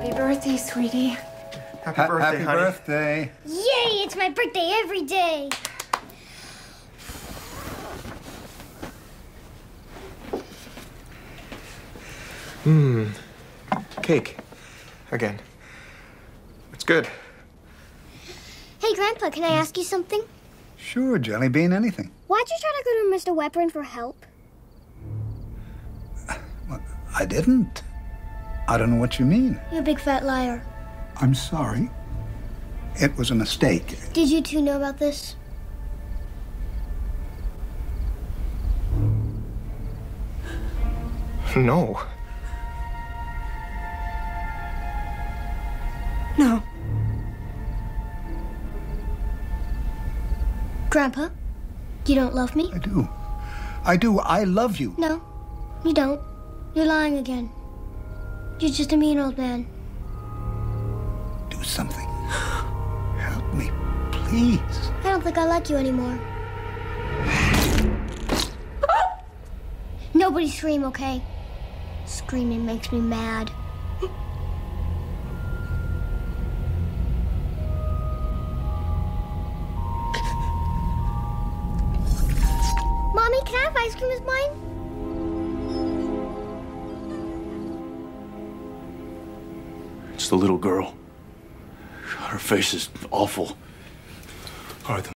Happy birthday, sweetie. Happy Ha- birthday, happy honey. birthday. Yay, it's my birthday every day. Mmm. Cake. Again. It's good. Hey, Grandpa, can I ask you something? Sure, Jelly Bean, anything. Why'd you try to go to Mr. Weprin for help? I didn't. I don't know what you mean. You're a big fat liar. I'm sorry. It was a mistake. Did you two know about this? No. No. Grandpa, you don't love me? I do. I do. I love you. No, you don't. You're lying again. You're just a mean old man. Do something. Help me, please. I don't think I like you anymore. Nobody scream, okay? Screaming makes me mad. Mommy, can I have ice cream as mine? It's the little girl. Her face is awful. All right.